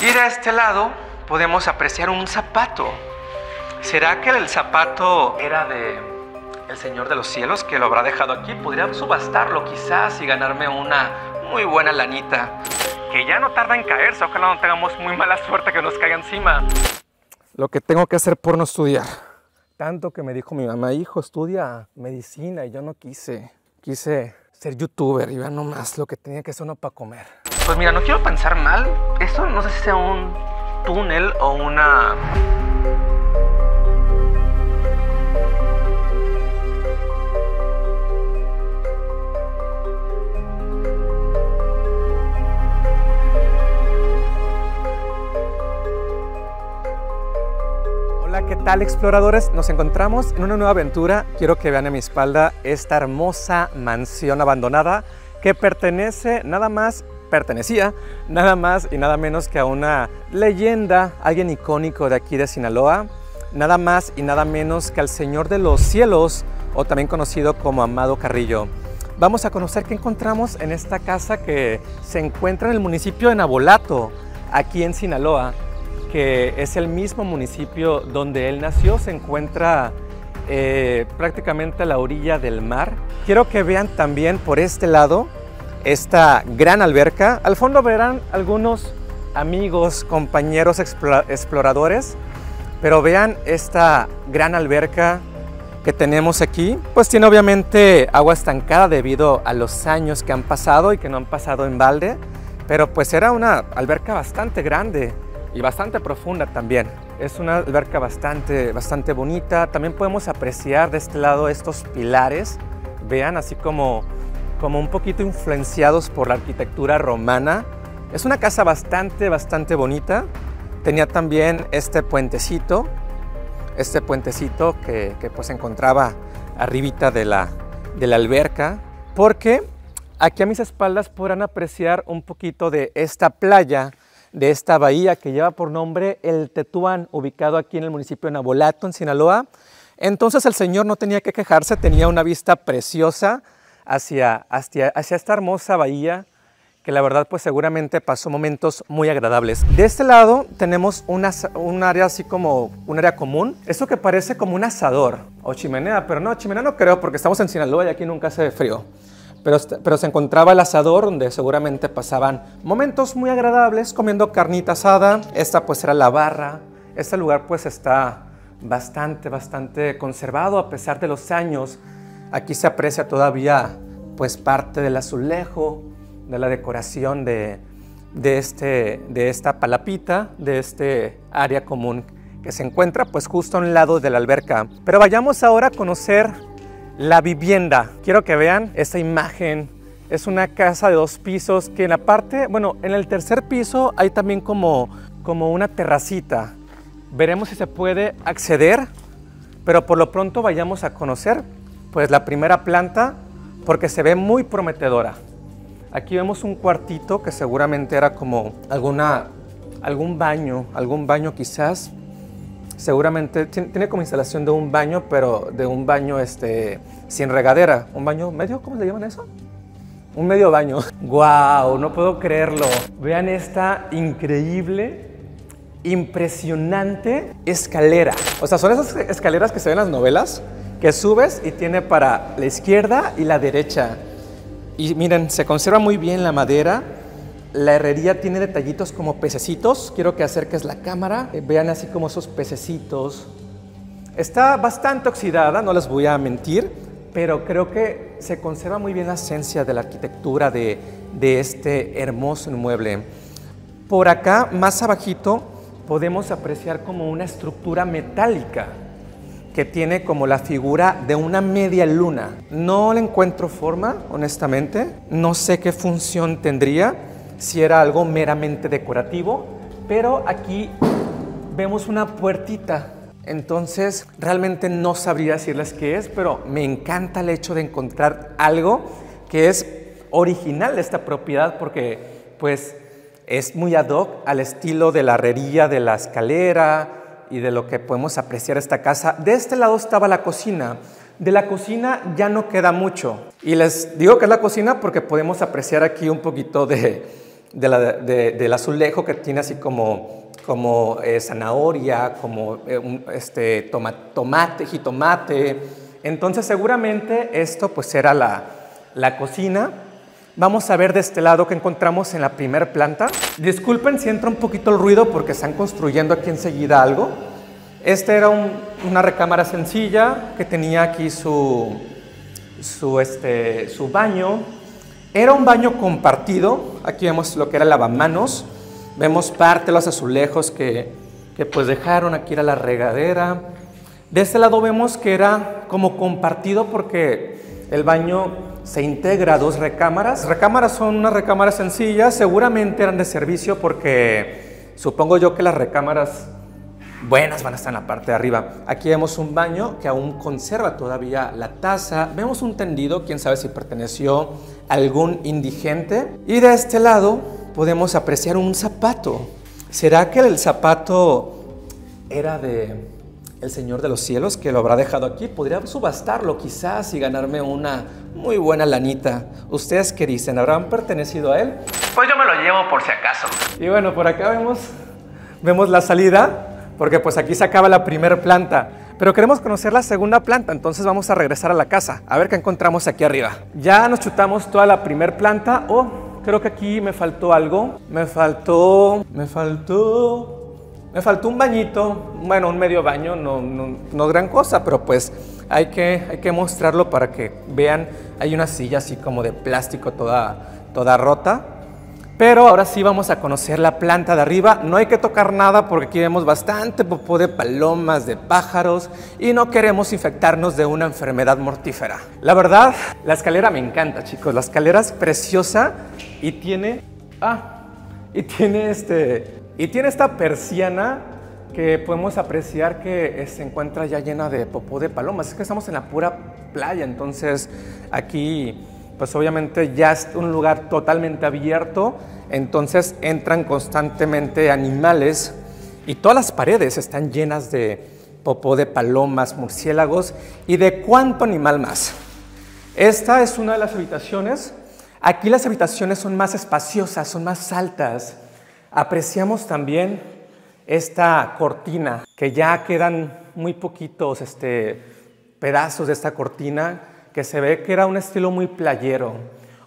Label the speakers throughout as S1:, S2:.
S1: Y de este lado podemos apreciar un zapato. ¿Será que el zapato era de el Señor de los Cielos que lo habrá dejado aquí? Podría subastarlo quizás y ganarme una muy buena lanita. Que ya no tarda en caerse, ojalá no tengamos muy mala suerte que nos caiga encima. Lo que tengo que hacer por no estudiar. Tanto que me dijo mi mamá, hijo, estudia medicina y yo no quise. Quise ser youtuber y ver nomás lo que tenía que hacer uno para comer. Pues mira, no quiero pensar mal. Esto no sé si sea un túnel o una ¿qué tal exploradores? Nos encontramos en una nueva aventura. Quiero que vean a mi espalda esta hermosa mansión abandonada que pertenece nada más, pertenecía nada más y nada menos que a una leyenda, alguien icónico de aquí de Sinaloa, nada más y nada menos que al Señor de los Cielos o también conocido como Amado Carrillo. Vamos a conocer qué encontramos en esta casa que se encuentra en el municipio de Nabolato, aquí en Sinaloa que es el mismo municipio donde él nació, se encuentra eh, prácticamente a la orilla del mar. Quiero que vean también por este lado esta gran alberca. Al fondo verán algunos amigos, compañeros exploradores, pero vean esta gran alberca que tenemos aquí. Pues tiene obviamente agua estancada debido a los años que han pasado y que no han pasado en balde, pero pues era una alberca bastante grande y bastante profunda también. Es una alberca bastante, bastante bonita. También podemos apreciar de este lado estos pilares, vean, así como, como un poquito influenciados por la arquitectura romana. Es una casa bastante, bastante bonita. Tenía también este puentecito, este puentecito que, que pues encontraba arribita de la, de la alberca, porque aquí a mis espaldas podrán apreciar un poquito de esta playa de esta bahía que lleva por nombre el Tetuán, ubicado aquí en el municipio de Nabolato, en Sinaloa. Entonces el señor no tenía que quejarse, tenía una vista preciosa hacia, hacia, hacia esta hermosa bahía que la verdad pues seguramente pasó momentos muy agradables. De este lado tenemos una, un área así como un área común, eso que parece como un asador o chimenea, pero no, chimenea no creo porque estamos en Sinaloa y aquí nunca hace frío pero, se encontraba el asador donde seguramente pasaban momentos muy agradables comiendo carnita asada. Esta pues era la barra. Este lugar pues está bastante, bastante conservado a pesar de los años. Aquí se aprecia todavía pues parte del azulejo, de la decoración de, de, este, de esta palapita, de este área común que se encuentra pues justo a un lado de la alberca. Pero vayamos ahora a conocer la vivienda. Quiero que vean esta imagen. Es una casa de dos pisos que en la parte, bueno, en el tercer piso hay también como, como una terracita. Veremos si se puede acceder, pero por lo pronto vayamos a conocer pues la primera planta porque se ve muy prometedora. Aquí vemos un cuartito que seguramente era como alguna, algún baño, algún baño quizás seguramente tiene, como instalación de un baño, pero de un baño este, sin regadera. ¿Un baño medio? ¿Cómo se llaman eso? Un medio baño. ¡Wow! No puedo creerlo. Vean esta increíble, impresionante escalera. O sea, son esas escaleras que se ven en las novelas, que subes y tiene para la izquierda y la derecha. Y miren, se conserva muy bien la madera la herrería tiene detallitos como pececitos. Quiero que acerques la cámara. Eh, vean así como esos pececitos. Está bastante oxidada, no les voy a mentir, pero creo que se conserva muy bien la esencia de la arquitectura de, este hermoso inmueble. Por acá, más abajito, podemos apreciar como una estructura metálica que tiene como la figura de una media luna. No le encuentro forma, honestamente. No sé qué función tendría si era algo meramente decorativo, pero aquí vemos una puertita. Entonces, realmente no sabría decirles qué es, pero me encanta el hecho de encontrar algo que es original de esta propiedad porque pues es muy ad hoc al estilo de la herrería, de la escalera y de lo que podemos apreciar esta casa. De este lado estaba la cocina. De la cocina ya no queda mucho. Y les digo que es la cocina porque podemos apreciar aquí un poquito de, del azulejo que tiene así como, como eh, zanahoria, como eh, este, tomate, jitomate. Entonces seguramente esto pues era la, la cocina. Vamos a ver de este lado que encontramos en la primera planta. Disculpen si entra un poquito el ruido porque están construyendo aquí enseguida algo. Esta era una recámara sencilla que tenía aquí su, su, este, su baño. Era un baño compartido. Aquí vemos lo que era lavamanos. Vemos parte de los azulejos que, que pues dejaron. Aquí era la regadera. De este lado vemos que era como compartido porque el baño se integra dos recámaras. Recámaras son unas recámaras sencillas, seguramente eran de servicio porque supongo yo que las recámaras buenas van a estar en la parte de arriba. Aquí vemos un baño que aún conserva todavía la taza. Vemos un tendido, quién sabe si perteneció a algún indigente. Y de este lado podemos apreciar un zapato. ¿Será que el zapato era de el Señor de los cielos que lo habrá dejado aquí. Podría subastarlo quizás y ganarme una muy buena lanita. ¿Ustedes qué dicen? ¿Habrán pertenecido a él?
S2: Pues yo me lo llevo por si acaso.
S1: Y bueno, por acá vemos, vemos la salida, porque pues aquí se acaba la primera planta. Pero queremos conocer la segunda planta, entonces vamos a regresar a la casa, a ver qué encontramos aquí arriba. Ya nos chutamos toda la primera planta. Oh, creo que aquí me faltó algo. Me faltó, me faltó me faltó un bañito, bueno, un medio baño, no, no, gran cosa, pero pues hay que, hay que mostrarlo para que vean. Hay una silla así como de plástico toda, toda rota. Pero ahora sí vamos a conocer la planta de arriba. No hay que tocar nada porque aquí vemos bastante popó de palomas, de pájaros y no queremos infectarnos de una enfermedad mortífera. La verdad, la escalera me encanta, chicos. La escalera es preciosa y tiene... Ah, y tiene este y tiene esta persiana que podemos apreciar que se encuentra ya llena de popó de palomas. Es que estamos en la pura playa, entonces aquí pues obviamente ya es un lugar totalmente abierto, entonces entran constantemente animales y todas las paredes están llenas de popó de palomas, murciélagos y de cuánto animal más. Esta es una de las habitaciones. Aquí las habitaciones son más espaciosas, son más altas Apreciamos también esta cortina, que ya quedan muy poquitos este, pedazos de esta cortina, que se ve que era un estilo muy playero.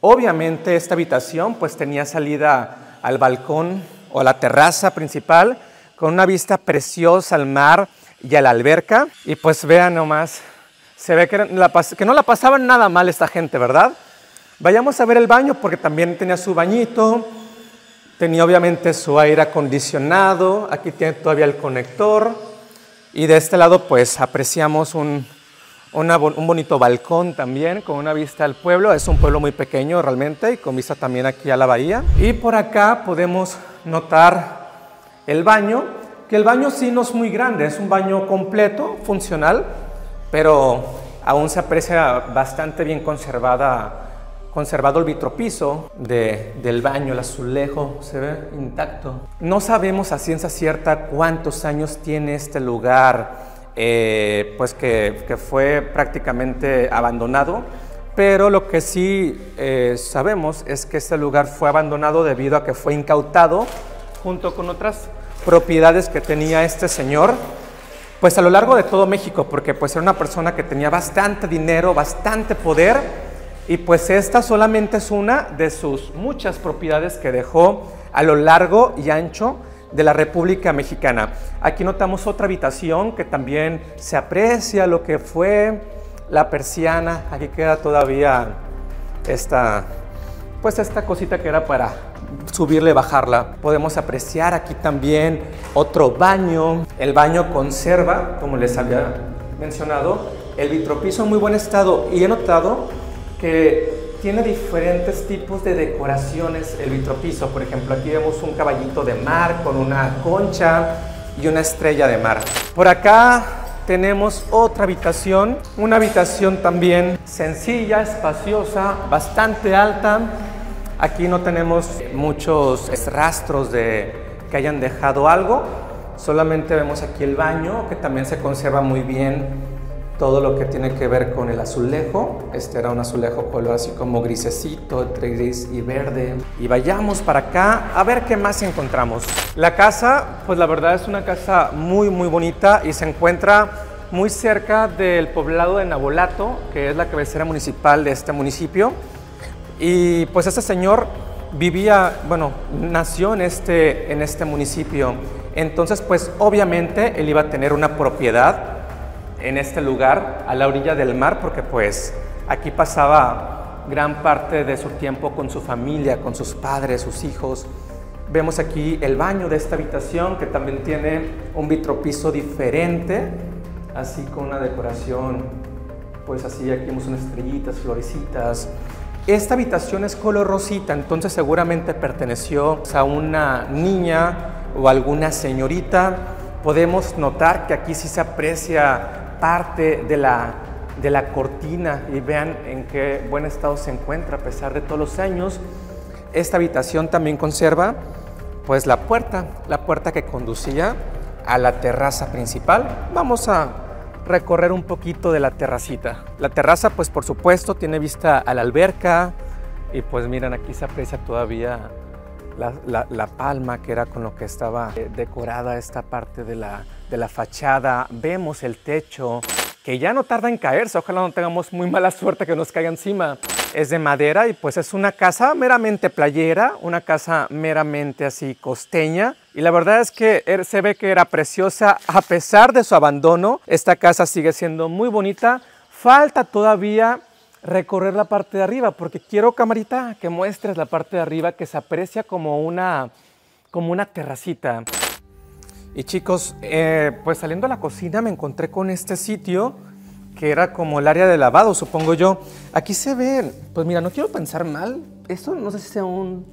S1: Obviamente esta habitación pues tenía salida al balcón o a la terraza principal, con una vista preciosa al mar y a la alberca. Y pues vean nomás, se ve que, que no la pasaban nada mal esta gente, ¿verdad? Vayamos a ver el baño porque también tenía su bañito, Tenía obviamente su aire acondicionado, aquí tiene todavía el conector y de este lado pues apreciamos un, un bonito balcón también con una vista al pueblo. Es un pueblo muy pequeño realmente y con vista también aquí a la bahía. Y por acá podemos notar el baño, que el baño sí no es muy grande, es un baño completo, funcional, pero aún se aprecia bastante bien conservada conservado el vitropiso del baño, el azulejo, se ve intacto. No sabemos a ciencia cierta cuántos años tiene este lugar, eh, pues que, fue prácticamente abandonado, pero lo que sí eh, sabemos es que este lugar fue abandonado debido a que fue incautado junto con otras propiedades que tenía este señor, pues a lo largo de todo México, porque pues era una persona que tenía bastante dinero, bastante poder, y pues esta solamente es una de sus muchas propiedades que dejó a lo largo y ancho de la República Mexicana. Aquí notamos otra habitación que también se aprecia lo que fue la persiana. Aquí queda todavía esta, pues esta cosita que era para subirle, bajarla. Podemos apreciar aquí también otro baño. El baño conserva, como les había mencionado, el vitropiso en muy buen estado. Y he notado que tiene diferentes tipos de decoraciones el vitropiso. Por ejemplo, aquí vemos un caballito de mar con una concha y una estrella de mar. Por acá tenemos otra habitación, una habitación también sencilla, espaciosa, bastante alta. Aquí no tenemos muchos rastros de que hayan dejado algo. Solamente vemos aquí el baño, que también se conserva muy bien todo lo que tiene que ver con el azulejo. Este era un azulejo color así como grisecito, entre gris y verde. Y vayamos para acá a ver qué más encontramos. La casa, pues la verdad es una casa muy, muy bonita y se encuentra muy cerca del poblado de Nabolato, que es la cabecera municipal de este municipio. Y pues este señor vivía, bueno, nació en este, en este municipio. Entonces, pues obviamente él iba a tener una propiedad en este lugar, a la orilla del mar, porque pues aquí pasaba gran parte de su tiempo con su familia, con sus padres, sus hijos. Vemos aquí el baño de esta habitación que también tiene un vitropiso diferente, así con una decoración, pues así aquí vemos unas estrellitas, florecitas. Esta habitación es color rosita, entonces seguramente perteneció a una niña o alguna señorita. Podemos notar que aquí sí se aprecia parte de la, de la cortina y vean en qué buen estado se encuentra a pesar de todos los años. Esta habitación también conserva pues la puerta, la puerta que conducía a la terraza principal. Vamos a recorrer un poquito de la terracita. La terraza pues por supuesto tiene vista a la alberca y pues miren aquí se aprecia todavía la, la palma que era con lo que estaba eh, decorada esta parte de la, de la fachada, vemos el techo, que ya no tarda en caerse, ojalá no tengamos muy mala suerte que nos caiga encima. Es de madera y pues es una casa meramente playera, una casa meramente así costeña. Y la verdad es que er, se ve que era preciosa a pesar de su abandono. Esta casa sigue siendo muy bonita. Falta todavía recorrer la parte de arriba porque quiero camarita que muestres la parte de arriba que se aprecia como una como una terracita. Y chicos, eh, pues saliendo a la cocina me encontré con este sitio que era como el área de lavado, supongo yo. Aquí se ve, pues mira, no quiero pensar mal, esto no sé si sea un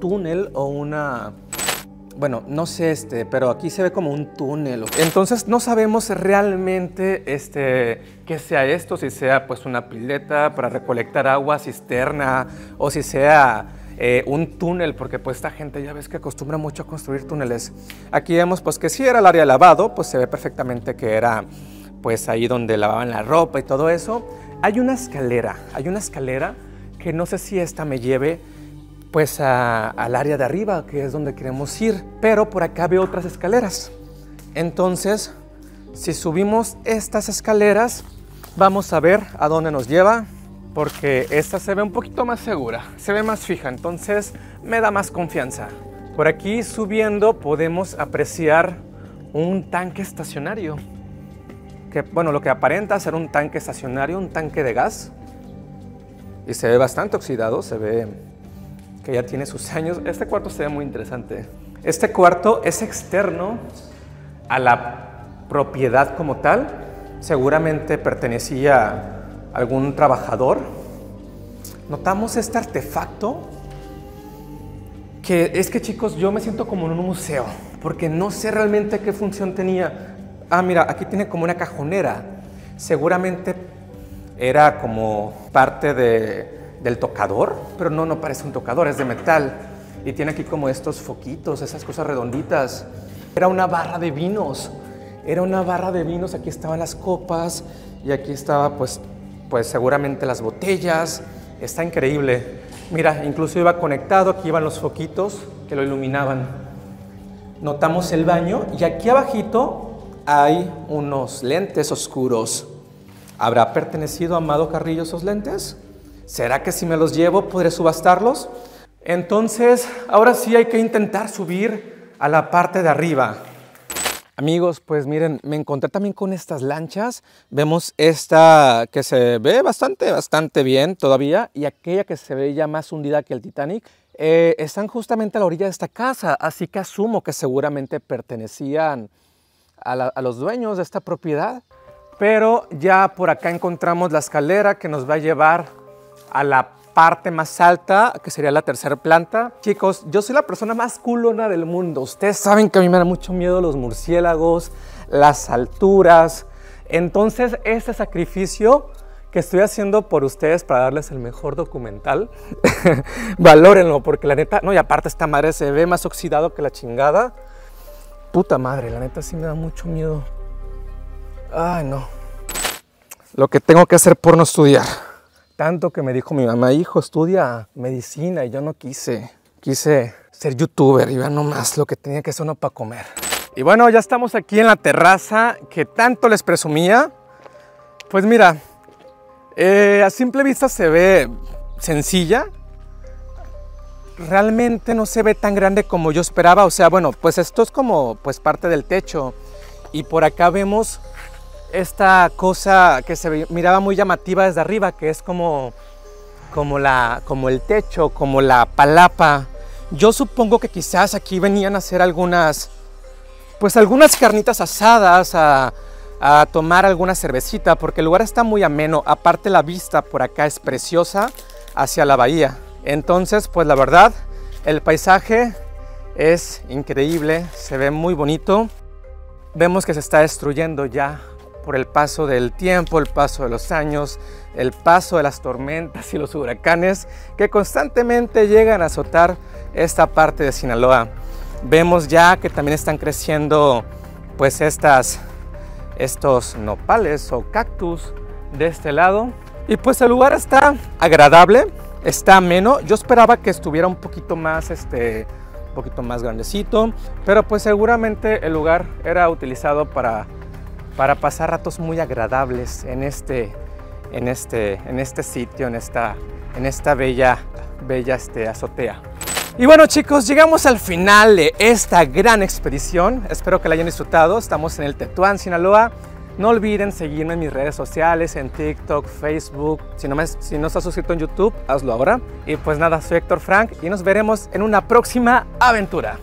S1: túnel o una... Bueno, no sé este, pero aquí se ve como un túnel. Entonces no sabemos realmente este, qué sea esto, si sea pues una pileta para recolectar agua, cisterna, o si sea eh, un túnel, porque pues esta gente ya ves que acostumbra mucho a construir túneles. Aquí vemos pues que si era el área lavado, pues se ve perfectamente que era pues ahí donde lavaban la ropa y todo eso. Hay una escalera, hay una escalera que no sé si esta me lleve pues al área de arriba, que es donde queremos ir, pero por acá veo otras escaleras. Entonces, si subimos estas escaleras, vamos a ver a dónde nos lleva porque esta se ve un poquito más segura, se ve más fija, entonces me da más confianza. Por aquí subiendo podemos apreciar un tanque estacionario, que bueno, lo que aparenta ser un tanque estacionario, un tanque de gas, y se ve bastante oxidado, se ve que ya tiene sus años. Este cuarto se ve muy interesante. Este cuarto es externo a la propiedad como tal, seguramente pertenecía algún trabajador, notamos este artefacto que es que chicos, yo me siento como en un museo, porque no sé realmente qué función tenía. Ah, mira, aquí tiene como una cajonera. Seguramente era como parte del tocador, pero no, no parece un tocador, es de metal. Y tiene aquí como estos foquitos, esas cosas redonditas. Era una barra de vinos, era una barra de vinos, aquí estaban las copas y aquí estaba pues pues seguramente las botellas. Está increíble. Mira, incluso iba conectado, aquí iban los foquitos que lo iluminaban. Notamos el baño y aquí abajito hay unos lentes oscuros. ¿Habrá pertenecido a Amado Carrillo esos lentes? ¿Será que si me los llevo podré subastarlos? Entonces, ahora sí hay que intentar subir a la parte de arriba. Amigos, pues miren, me encontré también con estas lanchas. Vemos esta que se ve bastante, bastante bien todavía y aquella que se ve ya más hundida que el Titanic. Eh, están justamente a la orilla de esta casa, así que asumo que seguramente pertenecían a, a los dueños de esta propiedad. Pero ya por acá encontramos la escalera que nos va a llevar a la parte más alta, que sería la tercera planta. Chicos, yo soy la persona más culona del mundo. Ustedes saben que a mí me da mucho miedo los murciélagos, las alturas. Entonces, este sacrificio que estoy haciendo por ustedes para darles el mejor documental, valórenlo, porque la neta, no, y aparte esta madre se ve más oxidado que la chingada. Puta madre, la neta sí me da mucho miedo. Ay, no. lo que tengo que hacer por no estudiar. Tanto que me dijo mi mamá, hijo, estudia medicina y yo no quise. Quise ser youtuber y nomás lo que tenía que hacer uno para comer. Y bueno, ya estamos aquí en la terraza que tanto les presumía. Pues mira, eh, a simple vista se ve sencilla. Realmente no se ve tan grande como yo esperaba. O sea, bueno, pues esto es como pues parte del techo. Y por acá vemos esta cosa que se miraba muy llamativa desde arriba, que es como, como, la, como el techo, como la palapa. Yo supongo que quizás aquí venían a hacer algunas, pues algunas carnitas asadas, a, a tomar alguna cervecita, porque el lugar está muy ameno. Aparte la vista por acá es preciosa hacia la bahía. Entonces, pues la verdad, el paisaje es increíble, se ve muy bonito. Vemos que se está destruyendo ya por el paso del tiempo, el paso de los años, el paso de las tormentas y los huracanes que constantemente llegan a azotar esta parte de Sinaloa. Vemos ya que también están creciendo pues estas, estos nopales o cactus de este lado. Y pues el lugar está agradable, está ameno. Yo esperaba que estuviera un poquito más, este, un poquito más grandecito, pero pues seguramente el lugar era utilizado para para pasar ratos muy agradables en este, en este, en este sitio, en esta, en esta bella, bella este, azotea. Y bueno chicos, llegamos al final de esta gran expedición. Espero que la hayan disfrutado. Estamos en el Tetuán, Sinaloa. No olviden seguirme en mis redes sociales, en TikTok, Facebook. Si no, me, si no estás suscrito en YouTube, hazlo ahora. Y pues nada, soy Héctor Frank y nos veremos en una próxima aventura.